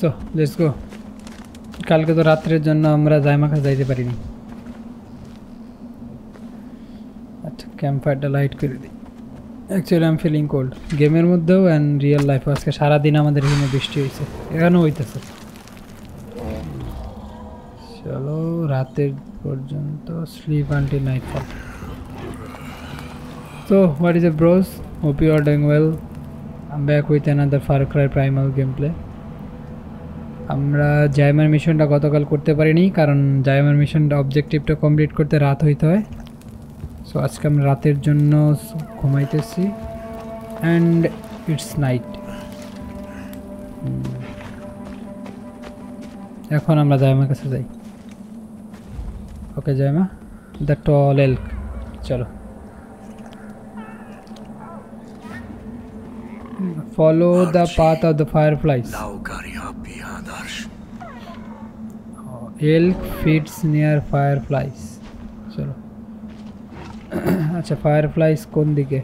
So let's go কালকে তো রাত্রের জন্য আমরা জায়মাখা যাইতে পারিনি। আচ্ছা ক্যাম্প ফায়ারটা লাইট করে দিই। অ্যাকচুয়ালি আম ফিলিং কোল্ড গেমের মধ্যেও অ্যান্ড রিয়েল লাইফে আজকে সারাদিন আমাদের এখানে বৃষ্টি হয়েছে এখানেও হইতেছে। চলো রাতের পর্যন্ত sleep until night fall So, what is it, bros? Hope you are doing well. Back back with Far Cry Cry Primal gameplay. আমরা জাইমার মিশনটা গতকাল করতে পারিনি কারণ জাইমার মিশনটা অবজেক্টিভটা কমপ্লিট করতে রাত হইতে হয়। সো আজকে আমরা রাতের জন্য ঘুমাইতেছি। অ্যান্ড ইটস নাইট এখন আমরা জাইমার কাছে যাই। Okay Jaima the tall elk চলো। Follow the path of the fireflies. Elk feeds near fireflies. চলো আচ্ছা ফায়ারফ্লাইস কোন দিকে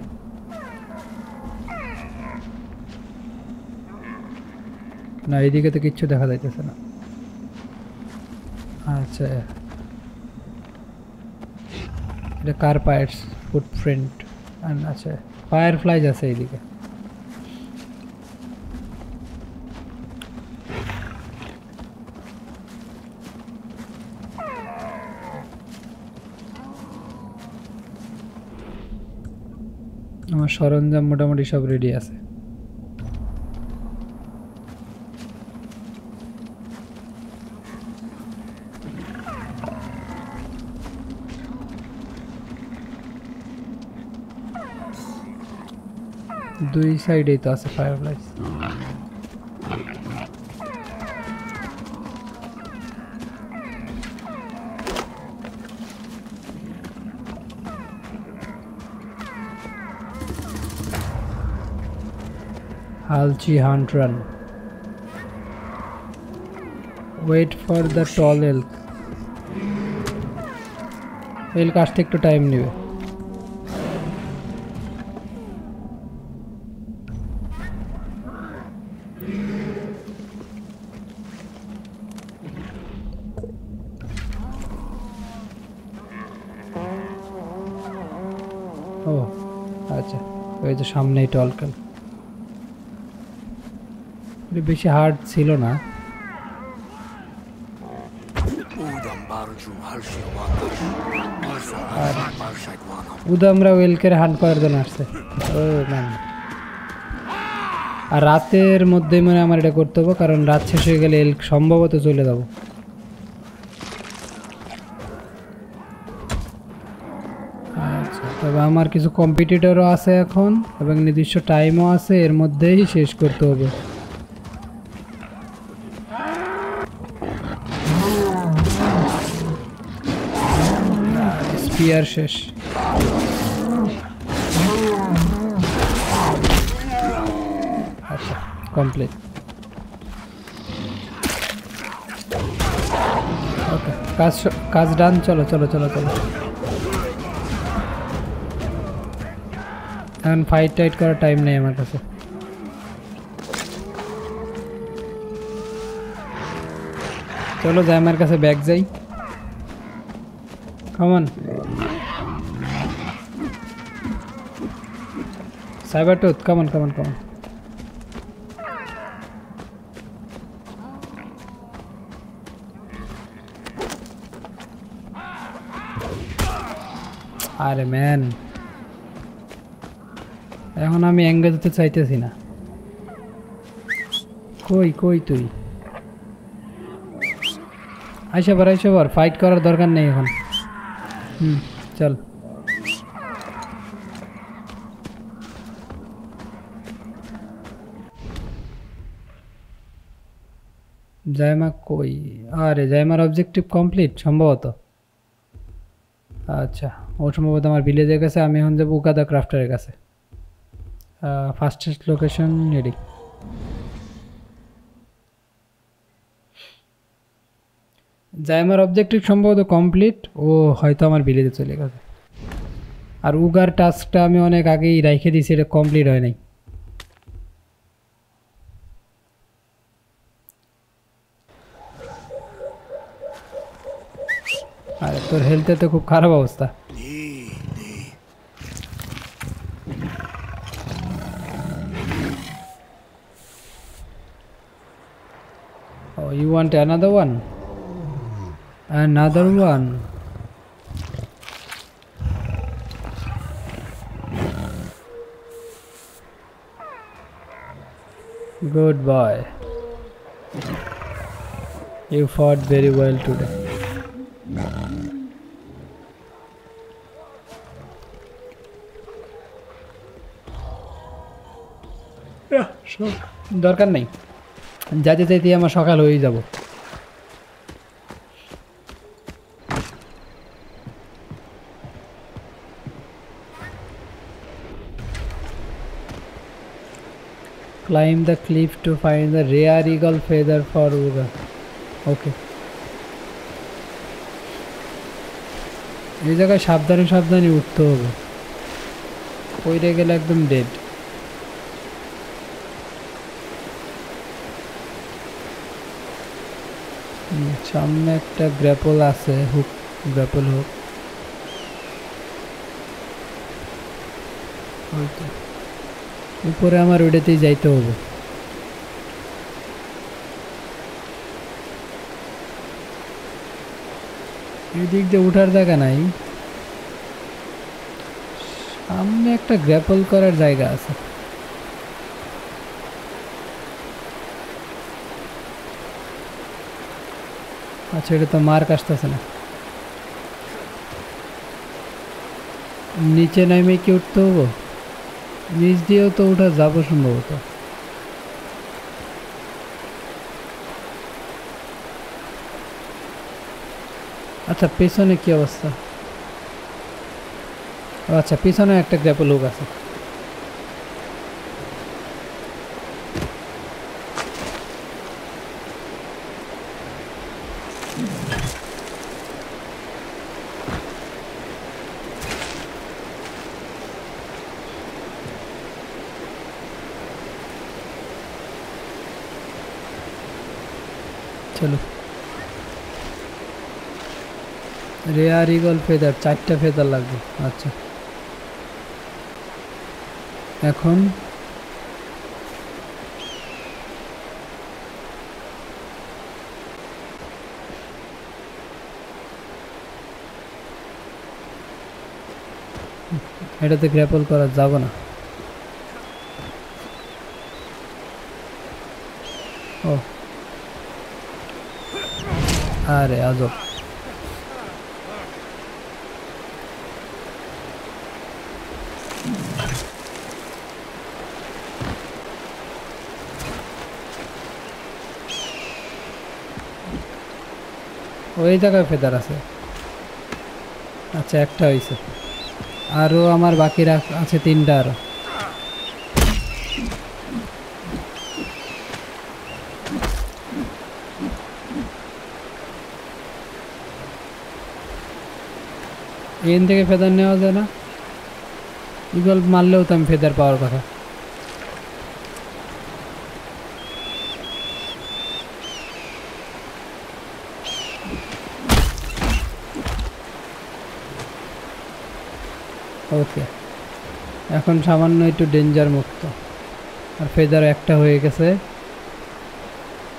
না এইদিকে তো কিচ্ছু দেখা যাইতেছে না আচ্ছা এটা কার পায়ের ফুটপ্রিন্ট আচ্ছা ফায়ারফ্লাইজ আছে এইদিকে আমার সরঞ্জাম মোটামুটি সব রেডি আছে। দুই সাইডেই তো আছে fireflies Halchi hunt run. Wait for the tall elk. Elk আসতে একটু টাইম নেবে ও আচ্ছা ওই যে সামনেই টলকাল বেশি হার্ড ছিল না। উদামরা ওয়েলকের হান্ট করার জন্য আসছে। ও ম্যান আর রাতের মধ্যে মানে আমার এটা করতে হবে কারণ রাত শেষ হয়ে গেলে এলক সম্ভবত চলে যাব। আচ্ছা তবে আমার কিছু কম্পিটিটরও আছে এখন এবং নির্দিষ্ট টাইমও আছে এর মধ্যেই শেষ করতে হবে। স্পিয়ার শেষ। কমপ্লিট। কাজ কাজ ডান, চলো চলো চলো চলো। এখন ফাইট টাইট করার টাইম নেই আমার কাছে। চলো যাই আমার কাছে ব্যাগ যাই। Come on sabretooth come on come on come on আরে ম্যান এখন আমি অ্যাঙ্গে যেতে চাইতেছি না। কই কই তুই? আইসা বার আইসা বার ফাইট করার দরকার নেই এখন। চল। জায়মা কই? আরে জায়মার অবজেক্টিভ কমপ্লিট সম্ভবত। আচ্ছা ও সম্ভবত আমার ভিলেজের কাছে, আমি এখন যাব উকাদা ক্রাফটারের কাছে। ফার্স্টেস্ট লোকেশন রেডি যা আমার অবজেক্টিভ সম্ভবত কমপ্লিট ও হয়তো আমার বিলেতে চলে গেছে। আর উগার টাস্কটা আমি অনেক আগেই রাইখে দিয়েছি, এটা কমপ্লিট হয় নাই। আরে, তোর হেলথে তো খুব খারাপ অবস্থা। You want another one? Another one. Good boy. You fought very well today. দরকার নেই যাইতে যাইতে আমার সকাল হয়ে যাব climb the cliff to find the rare eagle feather for Uga. Okay. এই জায়গায় সাবধানে সাবধানে উঠতে হবে পইরে গেলে একদম ডেড সামনে একটা গ্র্যাপল আছে হুক গ্র্যাপল হুক ওইটা উপরে আমার ওইটাতেই যাইতে হবে। এদিক দিয়ে উঠার জায়গা নাই। সামনে একটা গ্র্যাপল করার জায়গা আছে। আচ্ছা এটা তো মার্ক আসতেছে না। নিচে নামে কি উঠতে হব? নিচ দিয়েও তো ওঠা যাব সম্ভবত আচ্ছা পেছনে কি অবস্থা ও আচ্ছা পিছনে একটা গ্র্যাপল লোক আছে চলো রেয়ার ইগল ফেদার চারটা ফেদার লাগবে। আচ্ছা। এখন এটাতে গ্র্যাপল করা যাব না। ও। আরে, আজব। ওই জায়গায় ফেদার আছে। আচ্ছা একটা হয়েছে আরও আমার বাকি আছে তিনটা আরও এন থেকে ফেদার নেওয়া যায় না। ইগল মারলেও তো আমি ফেদার পাওয়ার কথা। ওকে। এখন সামান্য একটু ডেঞ্জার মুক্ত। আর ফেদার একটা হয়ে গেছে।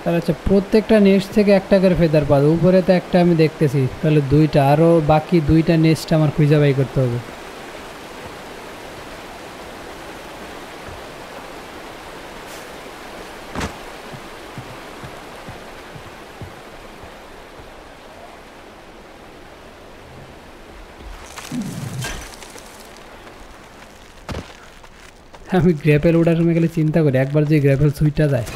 তার হচ্ছে প্রত্যেকটা নেস্ট থেকে একটা করে ফেদার পাবে। উপরে তো একটা আমি দেখতেছি। তাহলে দুইটা। আরও বাকি দুইটা নেস্ট আমার খুঁজে বাই করতে হবে। আমি গ্র্যাপেল ওঠার সময় গেলে চিন্তা করি, একবার যে গ্র্যাপেল সুইটটা যায়।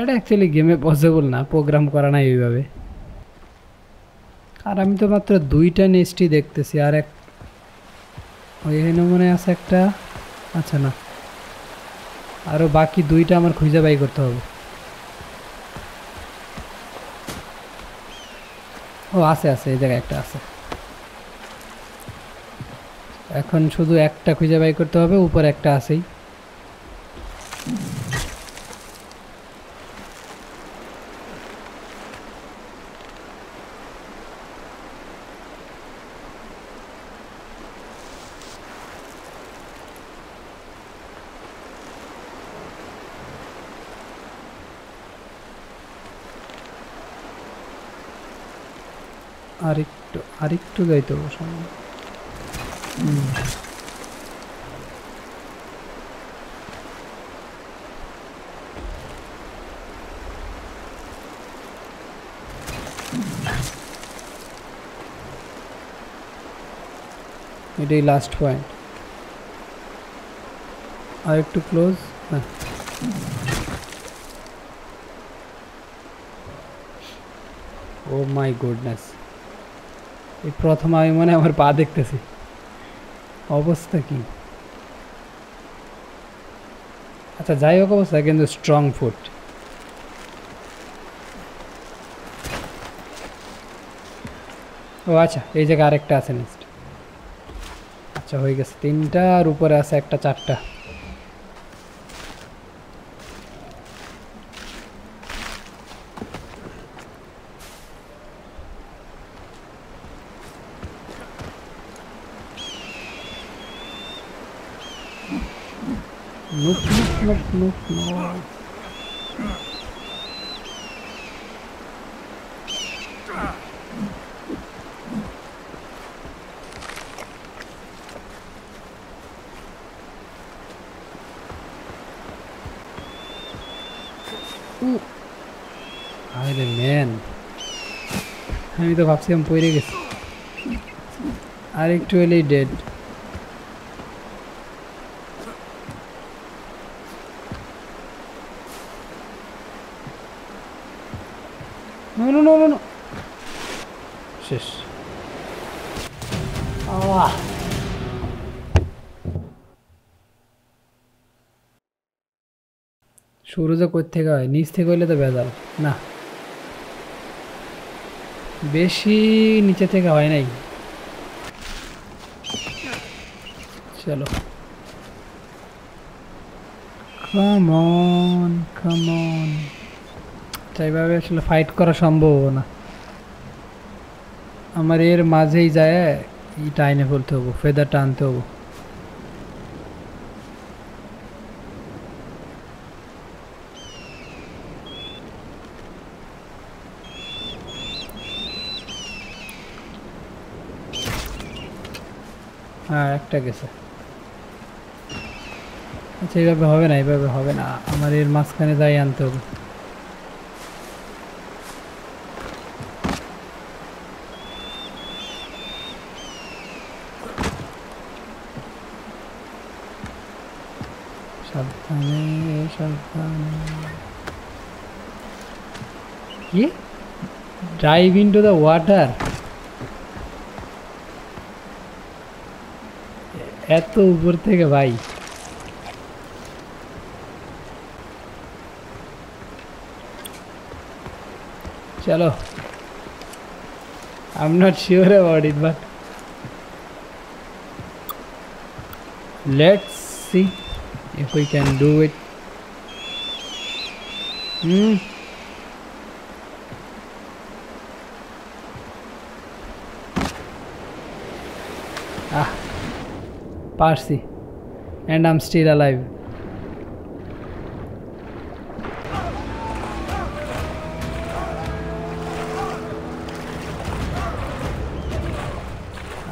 এটা অ্যাকচুয়ালি গেমে পসিবল না প্রোগ্রাম করা নাই ওইভাবে আর আমি তো মাত্র দুইটা নেস্টই দেখতেছি, আর এক ওইখানে মনে আছে একটা আচ্ছা না। আরও বাকি দুইটা আমার খুঁজে বাই করতে হবে। ও, আছে আছে, এই জায়গায় একটা আছে। এখন শুধু একটা খুঁজে বাই করতে হবে, উপর একটা আছেই। আরেকটু আরেকটু যাইতে হবে সময় এটাই লাস্ট পয়েন্ট আর একটু ক্লোজ হ্যাঁ ও মাই গুডনেস এই প্রথম আমি মনে হয় আমার পা দেখতেছি অবস্থা কি? আচ্ছা যাই হোক অবস্থা, কিন্তু স্ট্রং ফুড ও আচ্ছা এই জায়গায় আরেকটা আছে নেক্সট আচ্ছা হয়ে গেছে তিনটা, আর উপরে আছে একটা, চারটা। Nope, nope, nope, no. আরে ম্যান আমি তো ভাবছিলাম পড়ে গেছি আর একটু এলেই ডেড শেষ আহ শুরু যে কোথ থেকে হয়? নিচ থেকে হইলে তো ভেজাল না। বেশি নিচে থেকে হয় নাই। চলো। কাম অন কাম অন এইভাবে আসলে ফাইট করা সম্ভব না। আমার এর মাঝেই যায় ইটা আইনে ফেলতে হব ফেদারটা আনতে হব হ্যাঁ একটা গেছে আচ্ছা এইভাবে হবে না এইভাবে হবে না আমার এর মাঝখানে যাই আনতে হবে সাবধানে কি ড্রাইভ ইন্টু দ্য ওয়াটার এত উপর থেকে ভাই চলো I'm not sure about it, but let's see if we can do it. Hmm. Ah, Parsi, and I'm still alive.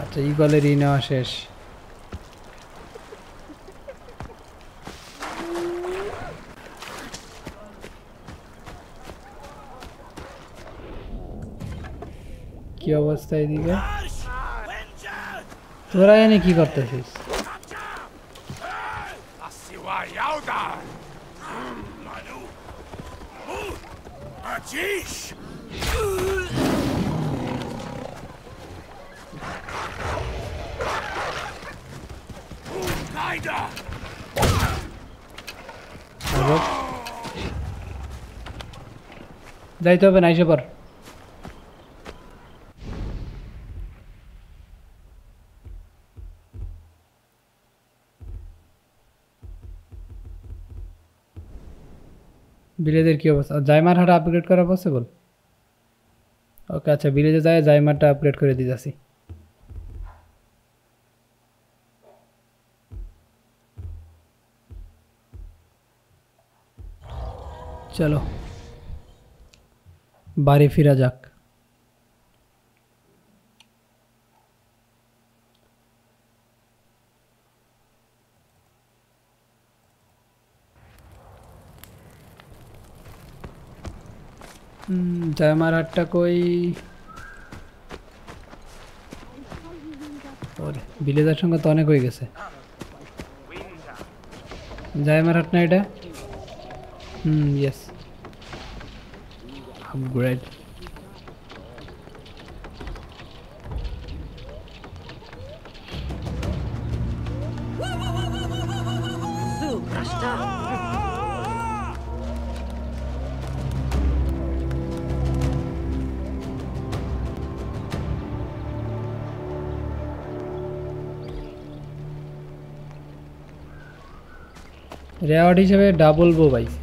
আচ্ছা ইগলের ই নেওয়া শেষ কি অবস্থা এদিকে তোরা এনে কি করতেছিস Asiwa Yauda! Manu! Ajish! Naida! আবার যাইতে হবে না এসে পর বিলেজের কী অবস্থা? জাইমার হাটা আপগ্রেড করা পসিবল ওকে আচ্ছা বিলেজে যায় জাইমারটা আপগ্রেড করে দিয়ে দিতেছি চলো, বাড়ি ফিরা যাক। হুম, জয়মার হাটটা কই ওরে ভিলেজের সঙ্গে তো অনেক হয়ে গেছে জয়মার হাট না এটা হুম ইয়েস আপগ্রেড রেওয়ার্ড হিসেবে ডাবল বো পাইছি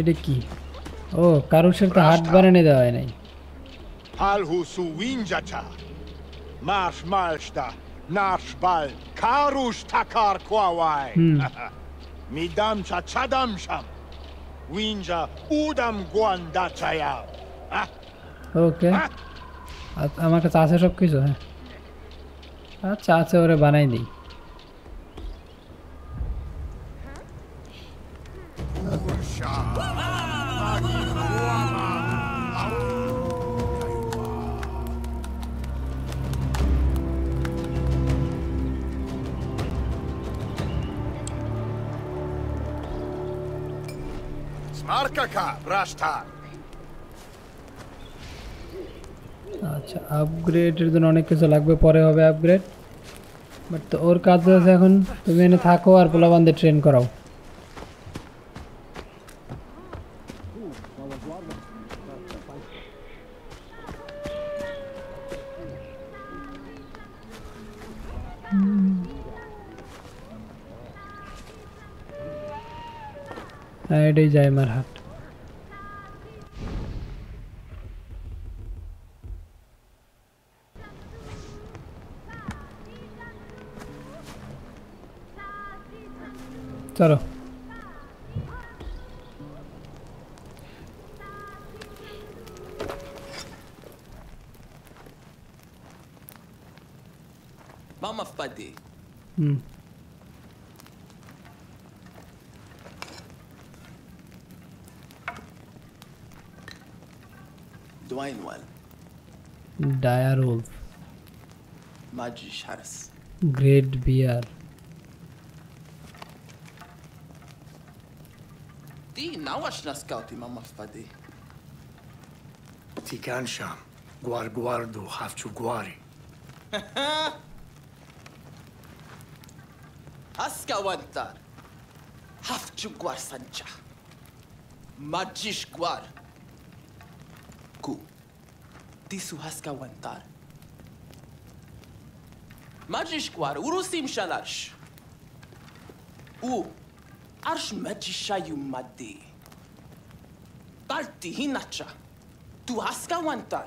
এটা কি ও কারোর সাথে তো হাট বানানে দেওয়া হয় নাই Alhu su winjata. Marsh malsta. Nash bal. Karush takar kwawai. Hmm. Midam cha chadam sham. Winja udam guanda chaya. Ah, ওকে ah. আমার কাছে আছে সব কিছু হ্যাঁ আচ্ছা আছে ওরে বানাই দিই Smarkaka, Rashta. আচ্ছা আপগ্রেডের জন্য অনেক কিছু লাগবে, পরে হবে আপগ্রেড বাট তো ওর কাজ আছে এখন, তুমি এনে থাকো আর পোলাবান্ধে ট্রেন করাও। এটাই আমার হাট चलो Vamos a. Hmm. Dwayne one. Dire Wolf. Magic Great beer. 10 skauti ma' mafpadi. Ti kanxa, gwar gwardu, ħafċu gwari. Aska għaddar, ħafċu gwar sanċa. Maġġiġ gwar. Ku, tisu ħaska għaddar. Maġġiġ gwar, uru sim xalarx. U, għarx maġġiġ xajum maddi. Tarti hinacha. Tu haska wantar.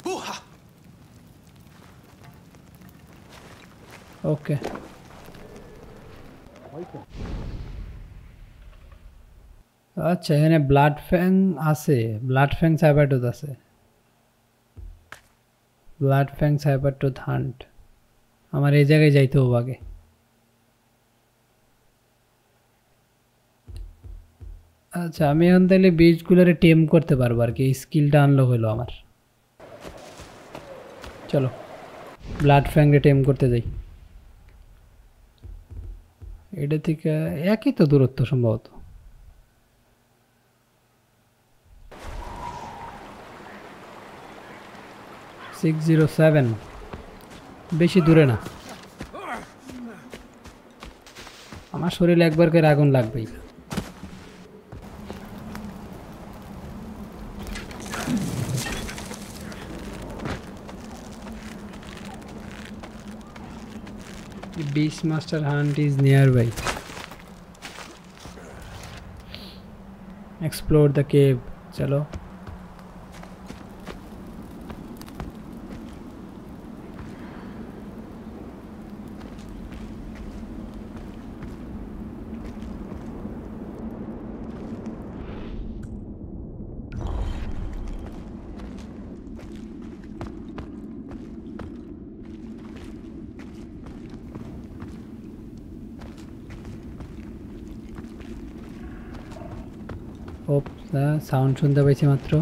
Buha. ওকে আচ্ছা এখানে blood ফ্যাং আছে blood ফ্যাং সাইবারটুথ আছে blood ফ্যাং সাইবারটুথ hunt আমার এই জায়গায় যাইতে হবে আগে আচ্ছা আমি এখন তাহলে বীজগুলোরে টেম করতে পারব আর কি স্কিলটা আনলক হলো আমার। চলো ব্লাড ফ্যাংরে টেম করতে যাই। এটা থেকে একই তো দূরত্ব সম্ভবত। সিক্স জিরো সেভেন বেশি দূরে না। আমার শরীরে একবার করে আগুন লাগবেই। Beastmaster Hunt is nearby. Explore the cave. चलो সাউন্ড শুনতে পাইছি মাত্র।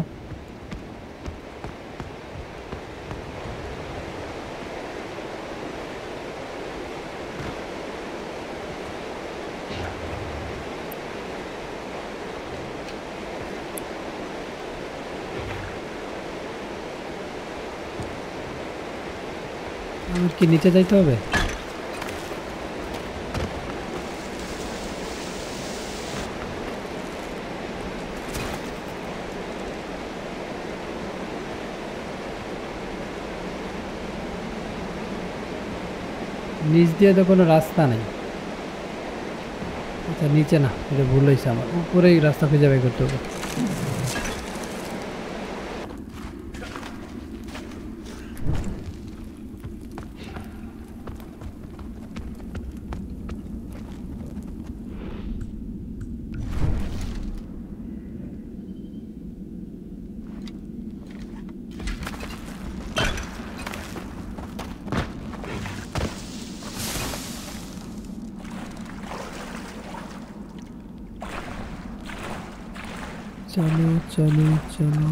আমার কি নিচে যাইতে হবে? নিচ দিয়ে তো কোনো রাস্তা নেই। আচ্ছা নিচে না, এটা ভুল হয়েছে আমার। উপরেই রাস্তা খুঁজে বের করতে হবে। চলো চলো চলো।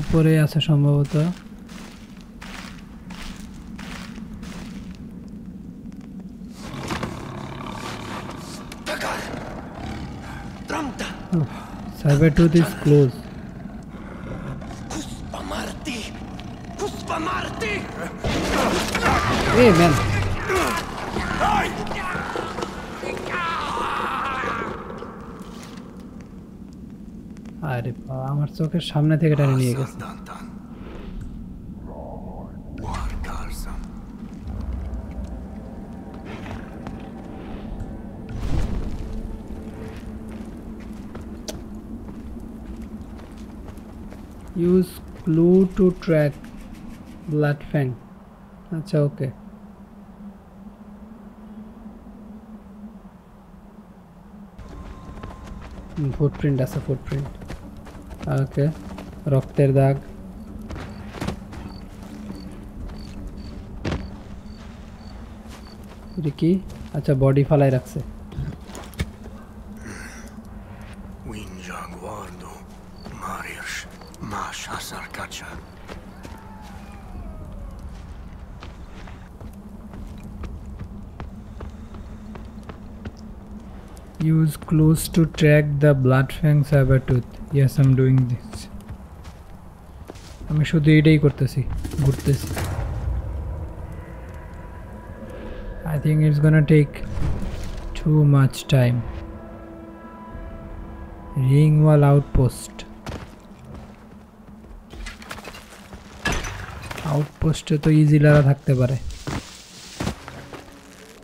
উপরে আছে সম্ভবত। Sabretooth is close Cuspa Marti! চোখের সামনে থেকে টেনে নিয়ে গেছে Dantan. War Karsam. Use clue to track blood fang আচ্ছা ওকে ফুটপ্রিন্ট আছে ফুটপ্রিন্ট ওকে রক্তের দাগ এটা কি আচ্ছা বডি ফালাই রাখছে Winja guardo. Marius. Masha Sarkacha. Use clues to track the blood fang saber tooth. Yes, I'm doing this. আমি শুধু এটাই করতেছি ঘুরতেছি। I think it's gonna take too much time ringwall outpost আউটপোস্টে তো ইজি লারা থাকতে পারে।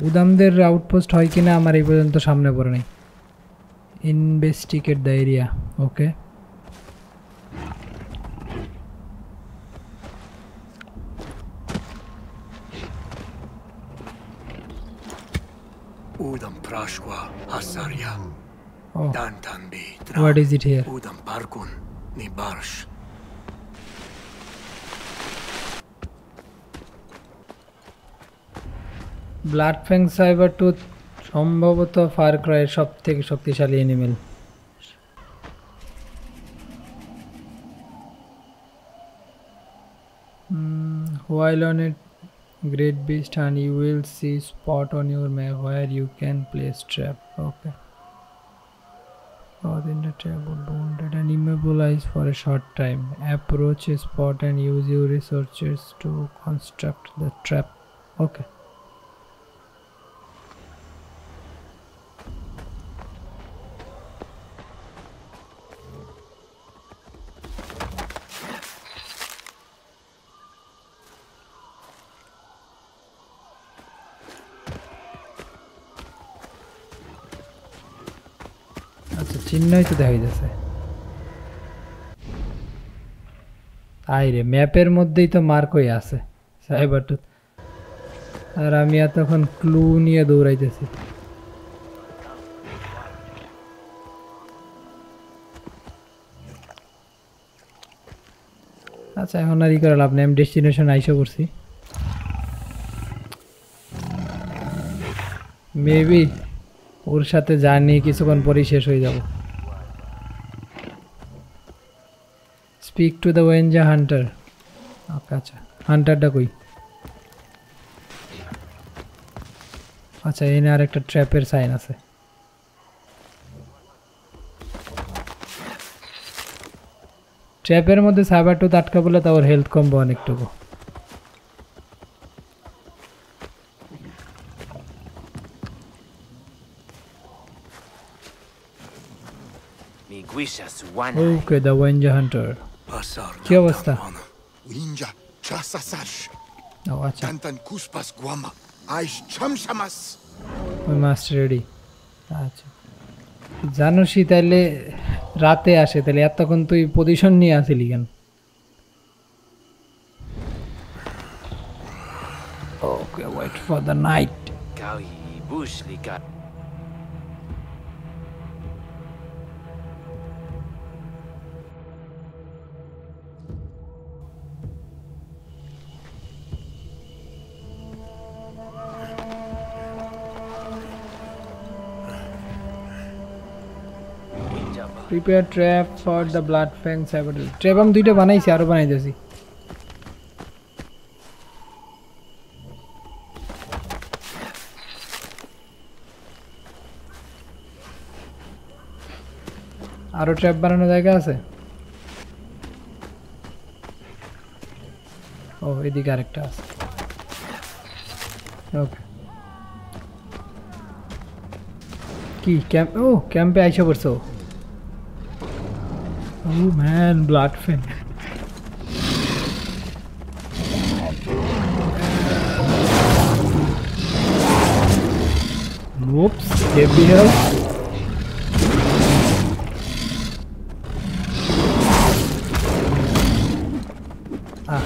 উদামদের আউটপোস্ট হয় কিনা আমার এই পর্যন্ত সামনে পড়ে নাই। Investigate the area Okay Udam Prashwa. Hasaria. O Dantan bi. What is it here Udam Parkun. Ni Barsh. Blood fang saber tooth সম্ভবত ফার ক্রাইয়ের সব থেকে শক্তিশালী animal while on it great beast and you will see spot on your map where you can place trap okay. Caught in the trap would wounded and immobilized for a short time. Approach a spot and use your researchers to construct the trap okay চিহ্নই তো দেখা যাচ্ছে I রে ম্যাপের মধ্যেই তো mark হয়ে আছে সাইবার টুথ আর আমি এতক্ষণ ক্লু নিয়ে দৌড়াইতেছি। আচ্ছা এখন আর ই করে লাভ নেই, আমি ডেস্টিনেশন আইসে করছি মেবি ওর সাথে জার্নি কিছুক্ষণ পরেই শেষ হয়ে যাব। Speak to the Wenja hunter আচ্ছা হান্টারটা কই? আচ্ছা এনে আর একটা ট্র্যাপের সাইন আছে। ট্র্যাপের মধ্যে সাইবার টুথ আটকা বলে তা ওর হেলথ কমবে অনেকটুকু। Mi guisha su wana. কি অবস্থা. ও আচ্ছা Tantan kuspas guama. Aish chamshamas. ওই মাস্টার রেডি আচ্ছা জানোসই তাহলে রাতে আসে তাহলে এতক্ষণ তুই পজিশন নিয়ে আসিলি কেন okay wait for the night prepare trap for the blood fang সাইবারল trap আমি দুইটা বানাইছি, আরও বানাইতেছি। আরও ট্র্যাপ বানানোর জায়গা আছে? ও, এদিকে আরেকটা আছে। ওকে কি, ক্যাম্প ও, ক্যাম্পে আইসা পড়ছো? Oh man, blood fin. Whoops, heavy health. Ah.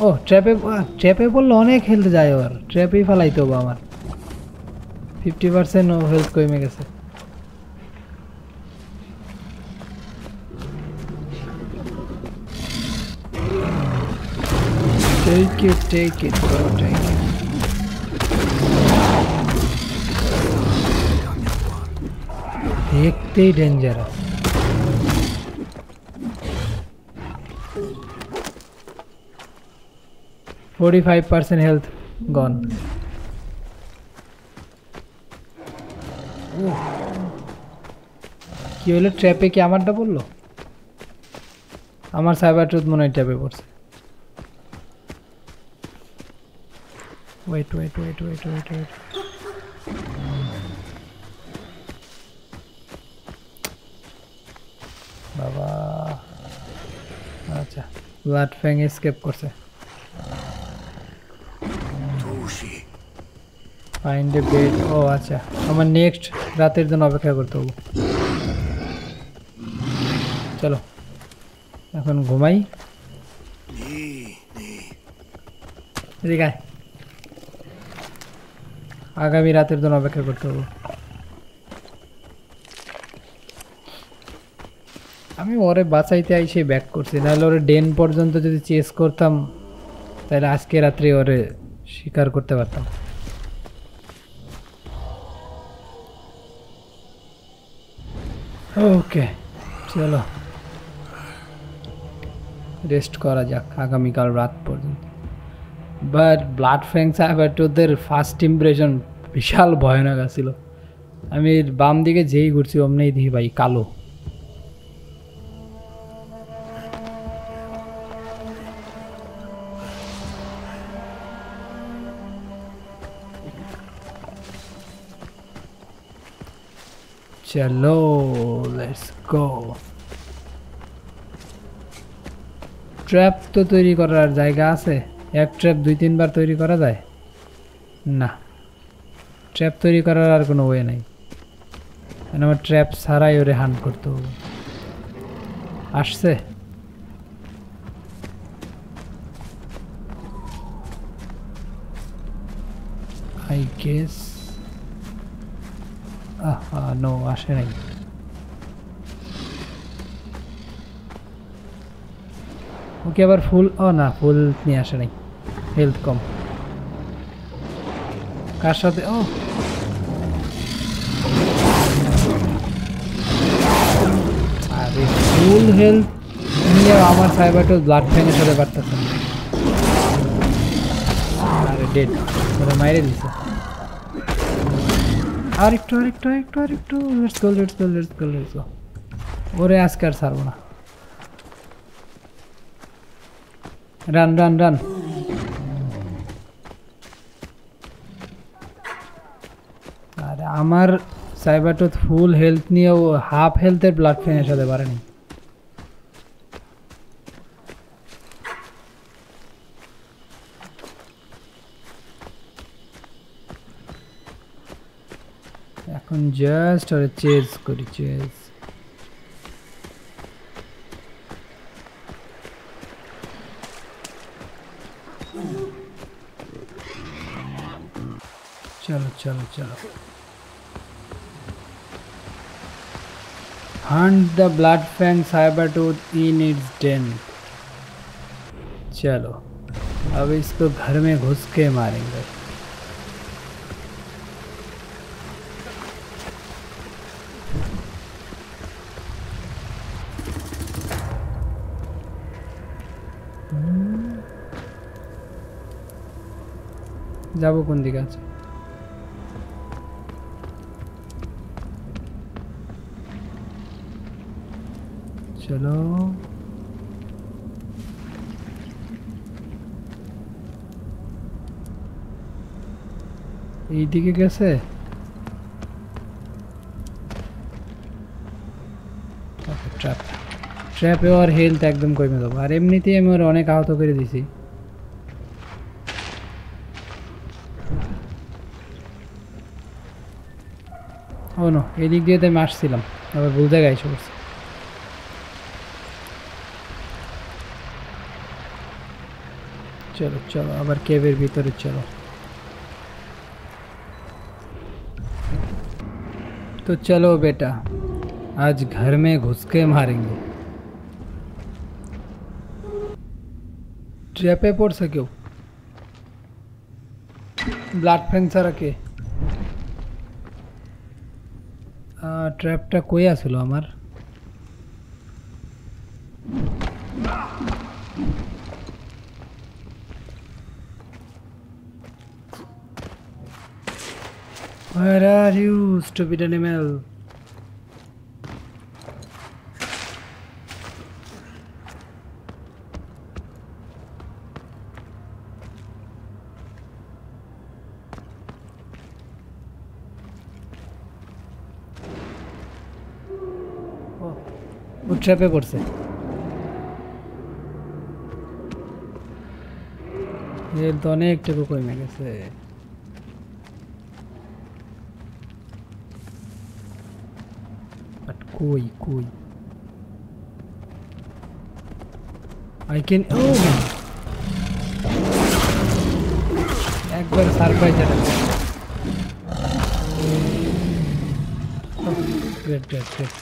ও ট্র্যাপে ট্র্যাপে বললে অনেক হেলথ যায় ওর ট্র্যাপেই ফেলাইতে হবে আমার ফিফটি পার্সেন্ট ও হেলথ কমে গেছে Take it, take it, bro, take it. দেখতেই dangerous forty five percent health gone কি হলো ট্র্যাপে কি আমারটা পড়ল আমার সাইবার ট্রুথ মনে হয় ট্র্যাপে পড়ছে Wait, wait, wait, wait, wait, wait. বাবা। আচ্ছা ব্লাড ফ্যাং এসকেপ করছে। Tushi. ফাইন্ড এ বেড ও আচ্ছা। আমার নেক্সট রাতের জন্য অপেক্ষা করতে হবে। চলো এখন ঘুমাই। Ni, ni. আগামী রাতের জন্য অপেক্ষা করতে হবে। আমি ওরে বাঁচাইতে আইসে ব্যাক করছি, নাহলে ওরে ডেন পর্যন্ত যদি চেস করতাম, তাহলে আজকে রাত্রে ওরে শিকার করতে পারতাম। ওকে চলো। রেস্ট করা যাক আগামীকাল রাত পর্যন্ত। বাট ব্লাড ফ্যাংস ওদের ফার্স্ট ইমপ্রেশন বিশাল ভয়ানক আছিল। আমি বাম দিকে যেই ঘুরছি অমনেই দেখি ভাই কালো। চলো লেটস গো ট্র্যাপ তো তৈরি করার জায়গা আছে। এক ট্র্যাপ দুই তিনবার তৈরি করা যায়? না। ট্র্যাপ তৈরি করার আর কোনো ওয়ে নাই। মানে আমার ট্র্যাপ ছাড়াই ওরে হান্ট করতে হবে। আসছে? আই গেস নো আসে নাই। ওকে আবার ফুল ও না ফুল নিয়ে আসে নাই। হেলথ কম। কার সাথে? ও। আরে ফুল হেলথ নিয়ে আমার সাইবারটা ব্লাড ফ্যানের সাথে পারতেছে আরে ডেড ওরা মাইরে দিছে। আর একটু আর একটু আর একটু আর একটু let's go let's go let's go let's go ওরে, আজকে আর ছাড়বো না। রান রান রান আর আমার সাইবারটোথ ফুল হেলথ নিয়ে ও হাফ হেলথের ব্লাড ফ্যানের সাথে পারেনি। এখন জাস্ট ওরে চেজ করি চেজ চলো চলো চলো। hunt the blood fang saber-tooth in its den चलो अब इसको घर में घुस के मारेंगे যাবো কোন দিকে আছে চলো এইদিকে গেছে? ট্র্যাপ ট্র্যাপে ওর হেলথ একদম কমে দেবো আর এমনিতেই আমি ওর অনেক আহত করে দিছি। ও নো, এদিক দিয়ে তো আমি আসছিলাম। আবার ভুল জায়গায় এসে পড়ছি। চলো চলো আবার কেবের ভিতরে চলো तो चलो बेटा आज घर में घुस के मारेंगे ট্র্যাপে পড়ছে কেউ ব্লাড ফ্যাংসার কে ট্র্যাপটা কই আসলো আমার Where are you, stupid animal? ট্র্যাপে পড়ছে অনেকটুকু কমে গেছে কই কই? আই ক্যান ও একবার সারপ্রাইজ গ্রেট গ্রেট গ্রেট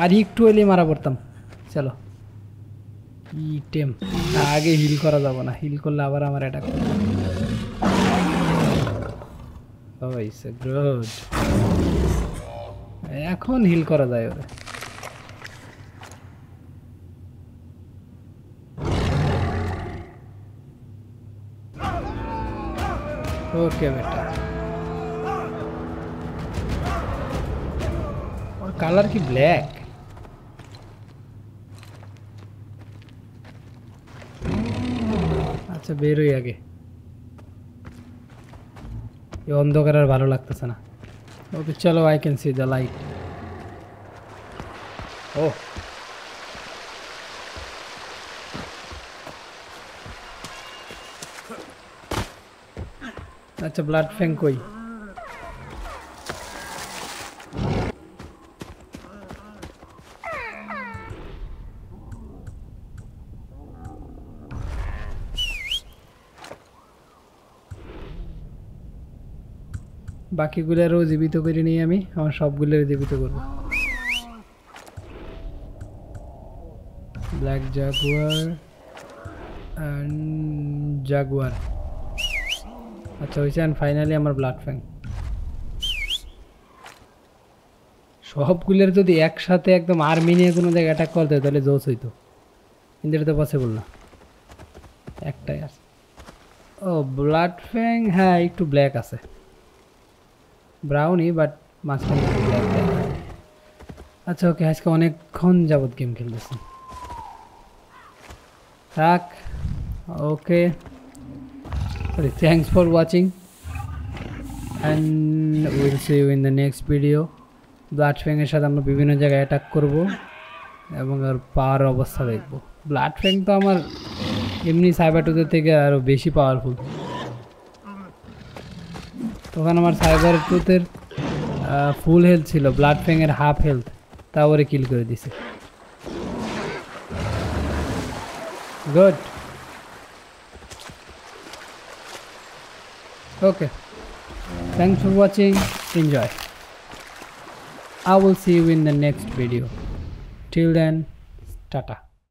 আর একটু হইলে মারা পড়তাম। চলো। ইটেম আগে হিল করা যাব না। হিল করলে আবার আমার এটা এখন হিল করা যায় ওরে। ওকে বেটা ওর কালার কি ব্ল্যাক আচ্ছা বেরোই আগে এই অন্ধকার আর ভালো লাগতেছে না ওকে চলো I can see the light ও আচ্ছা ব্লাড ফ্যাং কই বাকিগুলোরও জীবিত করে নিই আমি, আমার সবগুলোর জীবিত করব। ব্ল্যাক জাগুয়ার জাগুয়ার আচ্ছা হয়েছে অ্যান্ড ফাইনালি আমার ব্লাড ফ্যাং সবগুলোর যদি একসাথে একদম আর্মি নিয়ে কোনো জায়গায় অ্যাটাক করতে তাহলে জোস হইতো। কিন্তু এটা তো পসিবল না। একটাই আছে। ও ব্লাড ফ্যাং হ্যাঁ একটু ব্ল্যাক আছে। ব্রাউনই বাট মাঝখানে ব্ল্যাক আচ্ছা ওকে আজকে অনেকক্ষণ যাবত গেম খেলতেছি। থাক okay sorry, thanks for watching. And we'll see you in the next video. Blood ফ্যাংয়ের সাথে আমরা বিভিন্ন জায়গায় অ্যাটাক করব এবং আর পাওয়ার অবস্থা দেখব। ব্লাড ফ্যাং তো আমার এমনি সাইবার টুদের থেকে আরও বেশি পাওয়ারফুল তখন আমার সাইবার টুথের ফুল হেলথ ছিল। ব্লাড ফ্যাংয়ের হাফ হেলথ তা ওরে কিল করে দিছে। Good Okay. Thanks for watching. Enjoy. I will see you in the next video. Till then, tata.